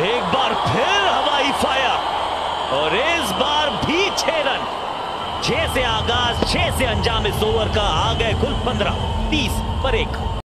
एक बार फिर हवाई फायर। और इस बार भी छह रन। छह से आगाज़, छह से अंजाम इस ओवर का। आ गए कुल पंद्रह। तीस पर एक।